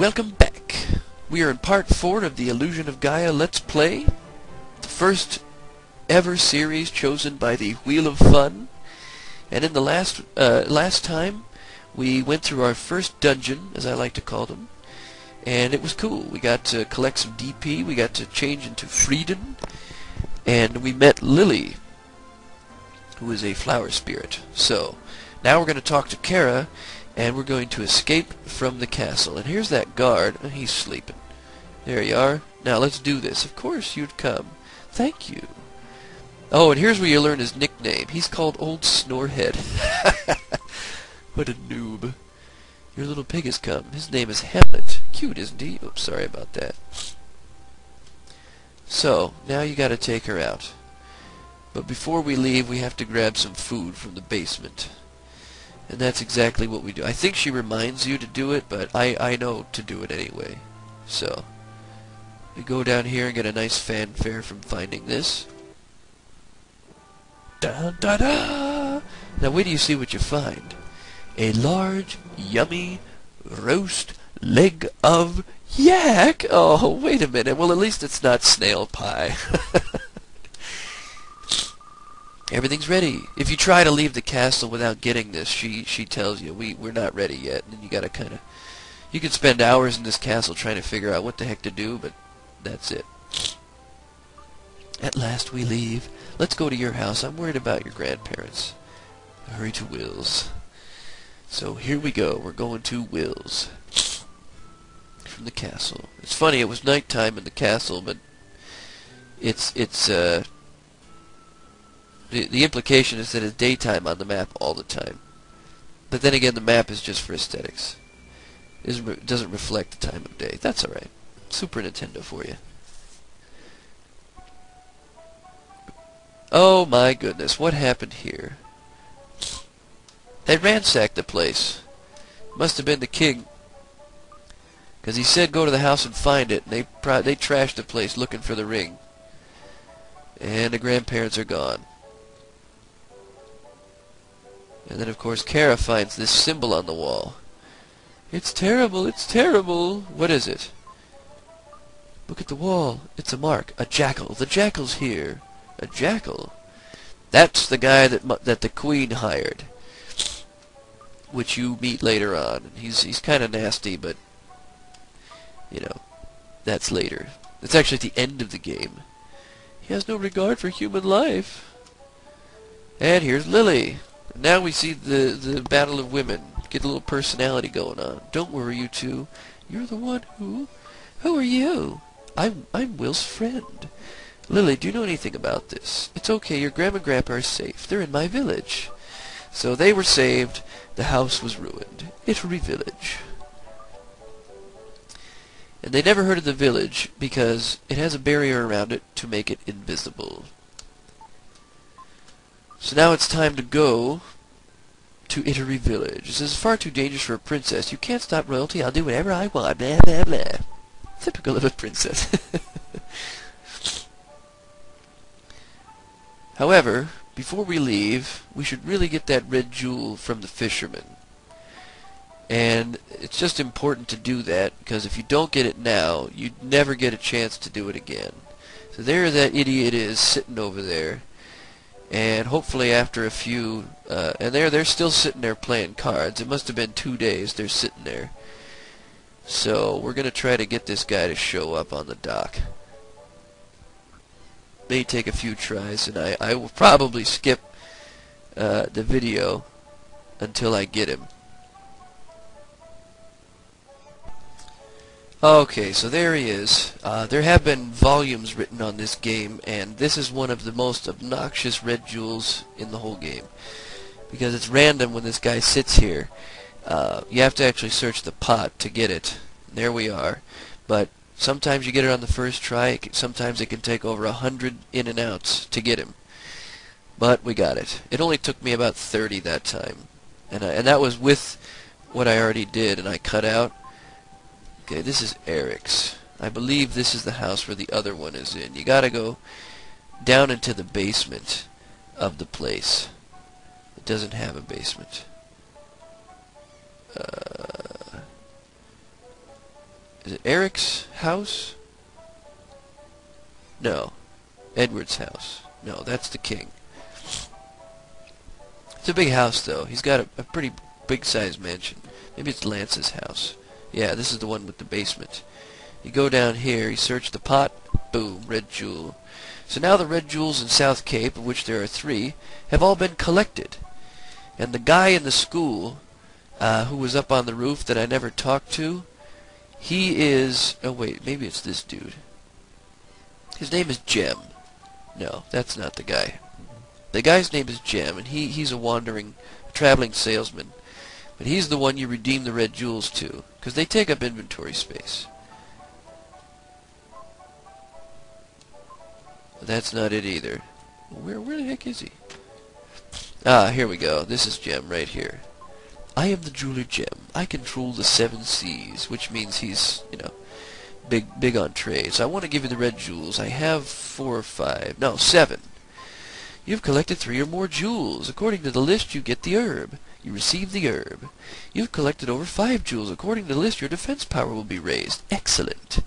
welcome back. We are in part 4 of the Illusion of Gaia Let's Play. The first ever series chosen by the Wheel of Fun. And in the last uh, last time, we went through our first dungeon, as I like to call them. And it was cool. We got to collect some DP, we got to change into Freedom, and we met Lily, who is a flower spirit. So, now we're going to talk to Kara, and we're going to escape from the castle. And here's that guard. Oh, he's sleeping. There you are. Now let's do this. Of course you'd come. Thank you. Oh, and here's where you learn his nickname. He's called Old Snorehead. what a noob. Your little pig has come. His name is Hamlet. Cute, isn't he? Oops, sorry about that. So, now you gotta take her out. But before we leave, we have to grab some food from the basement. And that's exactly what we do. I think she reminds you to do it, but I, I know to do it anyway. So, we go down here and get a nice fanfare from finding this. Da da da! Now wait till you see what you find. A large, yummy, roast leg of yak! Oh, wait a minute. Well, at least it's not snail pie. Everything's ready. If you try to leave the castle without getting this, she she tells you we we're not ready yet, and you gotta kind of you could spend hours in this castle trying to figure out what the heck to do, but that's it. At last we leave. Let's go to your house. I'm worried about your grandparents. Hurry to Will's. So here we go. We're going to Will's from the castle. It's funny. It was nighttime in the castle, but it's it's uh the, the implication is that it's daytime on the map all the time. But then again, the map is just for aesthetics. It doesn't reflect the time of day. That's alright. Super Nintendo for you. Oh my goodness, what happened here? They ransacked the place. Must have been the king. Because he said go to the house and find it, and they, they trashed the place looking for the ring. And the grandparents are gone. And then, of course, Kara finds this symbol on the wall. It's terrible, it's terrible. What is it? Look at the wall. It's a mark. A jackal. The jackal's here. A jackal? That's the guy that that the queen hired. Which you meet later on. He's he's kind of nasty, but you know, that's later. It's actually at the end of the game. He has no regard for human life. And here's Lily. Now we see the, the battle of women. Get a little personality going on. Don't worry, you two. You're the one who... Who are you? I'm, I'm Will's friend. Lily, do you know anything about this? It's okay, your grandma and grandpa are safe. They're in my village. So they were saved. The house was ruined. Itory Village. And they never heard of the village because it has a barrier around it to make it invisible. So now it's time to go to Itory Village. This is far too dangerous for a princess. You can't stop royalty. I'll do whatever I want. Blah, blah, blah. Typical of a princess. However, before we leave, we should really get that red jewel from the fisherman. And it's just important to do that, because if you don't get it now, you'd never get a chance to do it again. So there that idiot is, sitting over there and hopefully after a few uh, and they're they're still sitting there playing cards. It must have been two days they're sitting there. So we're gonna try to get this guy to show up on the dock. May take a few tries and I, I will probably skip uh, the video until I get him Okay, so there he is. Uh, there have been volumes written on this game, and this is one of the most obnoxious red jewels in the whole game. Because it's random when this guy sits here. Uh, you have to actually search the pot to get it. There we are. But sometimes you get it on the first try. Sometimes it can take over a hundred in and outs to get him. But we got it. It only took me about 30 that time. And, I, and that was with what I already did, and I cut out Okay, this is Eric's. I believe this is the house where the other one is in. You gotta go down into the basement of the place. It doesn't have a basement. Uh, Is it Eric's house? No. Edward's house. No, that's the king. It's a big house, though. He's got a, a pretty big-sized mansion. Maybe it's Lance's house. Yeah, this is the one with the basement. You go down here, you search the pot, boom, red jewel. So now the red jewels in South Cape, of which there are three, have all been collected. And the guy in the school, uh, who was up on the roof that I never talked to, he is... Oh, wait, maybe it's this dude. His name is Jem. No, that's not the guy. The guy's name is Jem, and he, he's a wandering, traveling salesman. But he's the one you redeem the red jewels to, because they take up inventory space. That's not it either. Where, where the heck is he? Ah, here we go. This is Jem right here. I am the jeweler Jem. I control the seven seas, which means he's, you know, big big on trade. So I want to give you the red jewels. I have four or five. No, seven. You've collected three or more jewels. According to the list, you get the herb. You receive the herb. You've collected over five jewels. According to the list, your defense power will be raised. Excellent.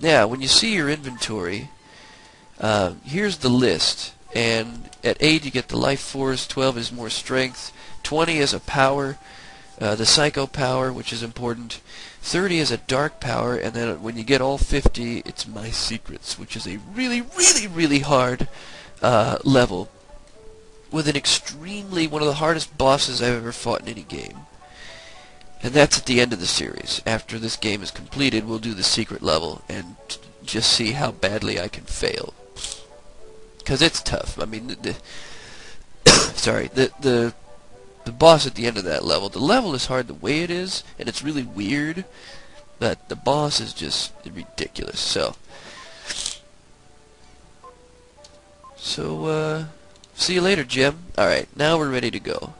Now, when you see your inventory, uh, here's the list. And at 8, you get the life force. 12 is more strength. 20 is a power. Uh, the psycho power, which is important. 30 is a dark power, and then when you get all 50, it's my secrets, which is a really, really, really hard uh, level with an extremely one of the hardest bosses I've ever fought in any game. And that's at the end of the series. After this game is completed, we'll do the secret level and just see how badly I can fail. Because it's tough. I mean, the, the sorry, the the the boss at the end of that level. The level is hard the way it is, and it's really weird, but the boss is just ridiculous. So, so uh, see you later, Jim. All right, now we're ready to go.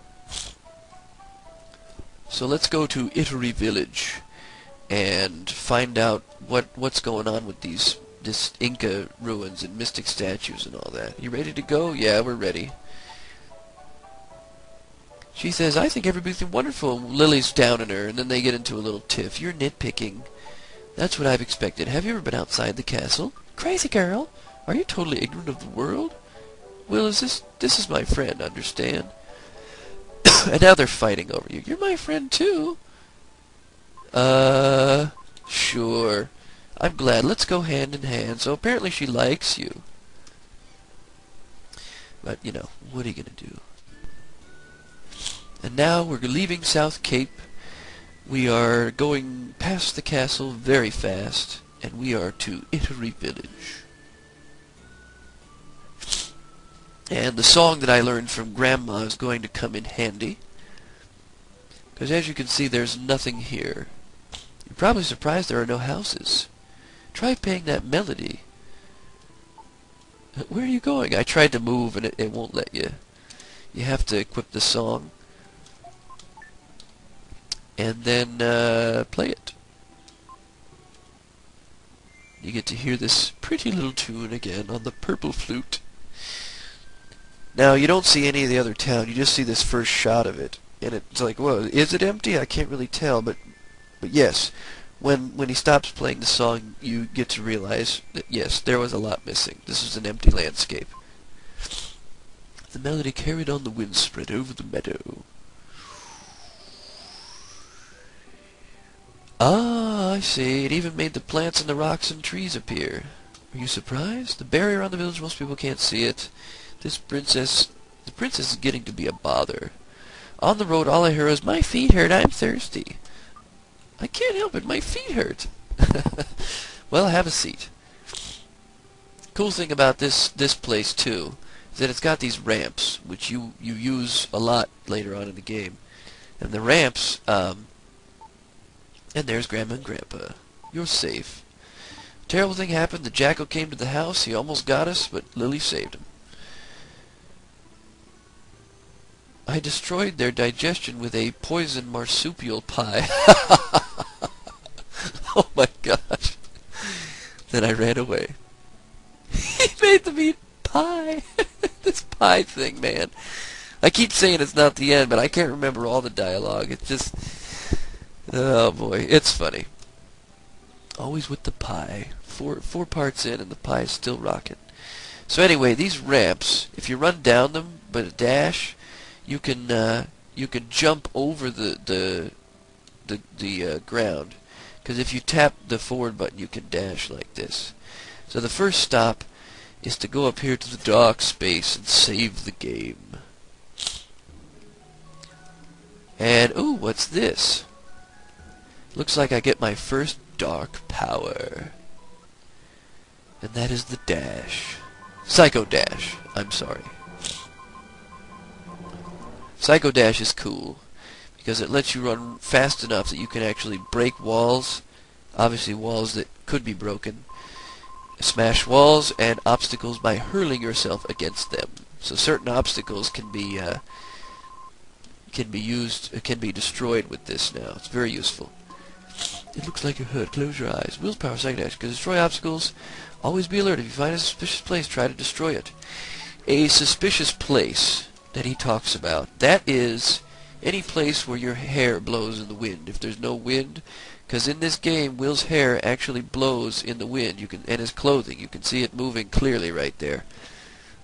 So let's go to Itory Village and find out what what's going on with these this Inca ruins and mystic statues and all that. You ready to go? Yeah, we're ready. She says, I think everything's wonderful. Lily's down on her, and then they get into a little tiff. You're nitpicking. That's what I've expected. Have you ever been outside the castle? Crazy girl. Are you totally ignorant of the world? Will, is this... This is my friend, understand? and now they're fighting over you. You're my friend, too. Uh... Sure. I'm glad. Let's go hand in hand. So apparently she likes you. But, you know, what are you going to do? And now we're leaving South Cape. We are going past the castle very fast, and we are to Itory Village. And the song that I learned from Grandma is going to come in handy. Because as you can see, there's nothing here. You're probably surprised there are no houses. Try playing that melody. Where are you going? I tried to move and it, it won't let you. You have to equip the song and then uh, play it. You get to hear this pretty little tune again on the purple flute. Now, you don't see any of the other town, you just see this first shot of it. And it's like, well, is it empty? I can't really tell, but but yes, when when he stops playing the song, you get to realize that yes, there was a lot missing. This was an empty landscape. The melody carried on the wind spread over the meadow. Ah, I see. It even made the plants and the rocks and trees appear. Are you surprised? The barrier on the village, most people can't see it. This princess... The princess is getting to be a bother. On the road, all I hear is, My feet hurt, I'm thirsty. I can't help it, my feet hurt. well, have a seat. Cool thing about this this place, too, is that it's got these ramps, which you, you use a lot later on in the game. And the ramps, um, and there's Grandma and Grandpa. You're safe. Terrible thing happened. The jackal came to the house. He almost got us, but Lily saved him. I destroyed their digestion with a poison marsupial pie. oh my gosh. Then I ran away. he made them eat pie. this pie thing, man. I keep saying it's not the end, but I can't remember all the dialogue. It's just... Oh boy, it's funny. Always with the pie. Four four parts in and the pie is still rocking. So anyway, these ramps, if you run down them but a dash, you can uh, you can jump over the the the, the uh, ground. Because if you tap the forward button, you can dash like this. So the first stop is to go up here to the dark space and save the game. And, ooh, what's this? Looks like I get my first dark power. And that is the dash. Psycho Dash. I'm sorry. Psycho Dash is cool because it lets you run fast enough that you can actually break walls, obviously walls that could be broken, smash walls and obstacles by hurling yourself against them. So certain obstacles can be uh, can be used can be destroyed with this now. It's very useful. It looks like you're hurt. Close your eyes. Willpower action. Can destroy obstacles. Always be alert. If you find a suspicious place, try to destroy it. A suspicious place that he talks about. That is any place where your hair blows in the wind. If there's no wind, because in this game, Will's hair actually blows in the wind. You can and his clothing. You can see it moving clearly right there.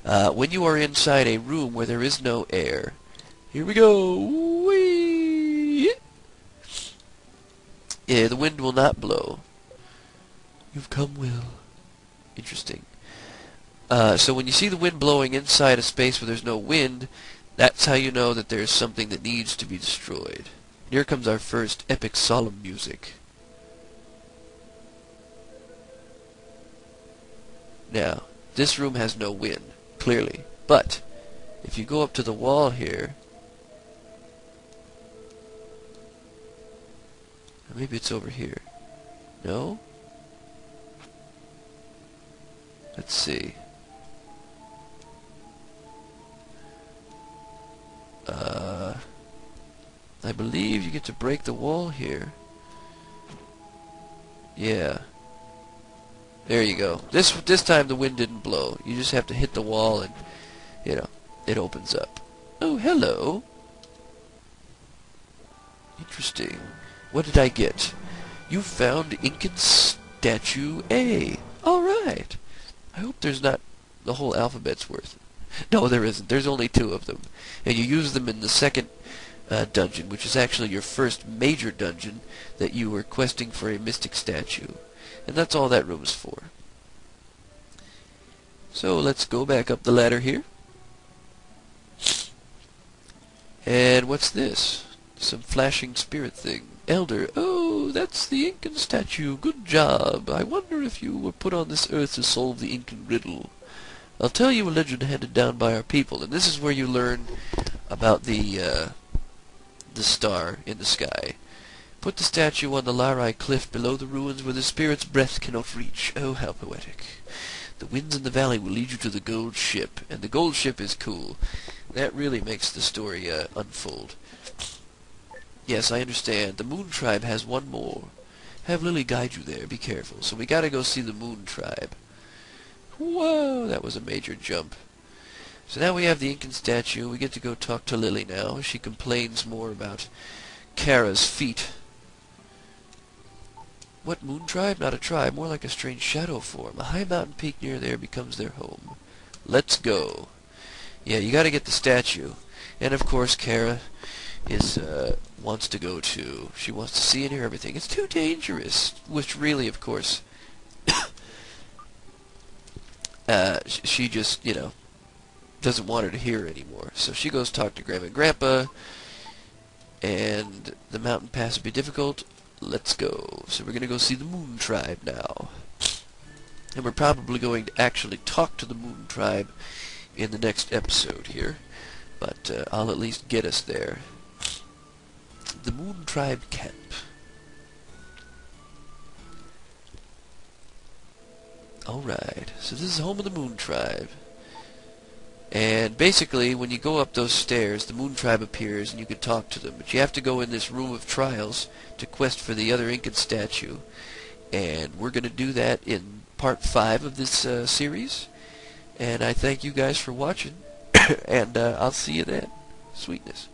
Uh, when you are inside a room where there is no air, here we go. Yeah, the wind will not blow. You've come, Will. Interesting. Uh, so when you see the wind blowing inside a space where there's no wind, that's how you know that there's something that needs to be destroyed. Here comes our first epic solemn music. Now, this room has no wind, clearly. But, if you go up to the wall here, maybe it's over here. No? Let's see. Uh, I believe you get to break the wall here. Yeah. There you go. This this time the wind didn't blow. You just have to hit the wall and, you know, it opens up. Oh, hello. Interesting. What did I get? You found Incan Statue A. Alright. I hope there's not the whole alphabet's worth. No, there isn't. There's only two of them. And you use them in the second uh, dungeon, which is actually your first major dungeon that you were questing for a mystic statue. And that's all that room's for. So let's go back up the ladder here. And what's this? Some flashing spirit thing. Elder, oh, that's the Incan statue. Good job. I wonder if you were put on this earth to solve the Incan riddle. I'll tell you a legend handed down by our people, and this is where you learn about the uh, the star in the sky. Put the statue on the Larai cliff below the ruins where the spirit's breath cannot reach. Oh, how poetic. The winds in the valley will lead you to the gold ship, and the gold ship is cool. That really makes the story uh, unfold. Yes, I understand. The Moon Tribe has one more. Have Lily guide you there. Be careful. So we gotta go see the Moon Tribe. Whoa, that was a major jump. So now we have the Incan statue. We get to go talk to Lily now. She complains more about Kara's feet. What moon tribe? Not a tribe, more like a strange shadow form. A high mountain peak near there becomes their home. Let's go. Yeah, you gotta get the statue. And of course, Kara is, uh, wants to go too. She wants to see and hear everything. It's too dangerous. Which really, of course, uh, she just, you know, doesn't want her to hear anymore. So she goes talk to Grandma and Grandpa, and the mountain pass will be difficult. Let's go. So we're going to go see the Moon Tribe now. And we're probably going to actually talk to the Moon Tribe in the next episode here. But uh, I'll at least get us there. The Moon Tribe Camp. Alright, so this is the home of the Moon Tribe. And basically, when you go up those stairs, the Moon Tribe appears and you can talk to them. But you have to go in this room of trials to quest for the other Incan statue. And we're going to do that in part 5 of this uh, series. And I thank you guys for watching. and uh, I'll see you then. Sweetness.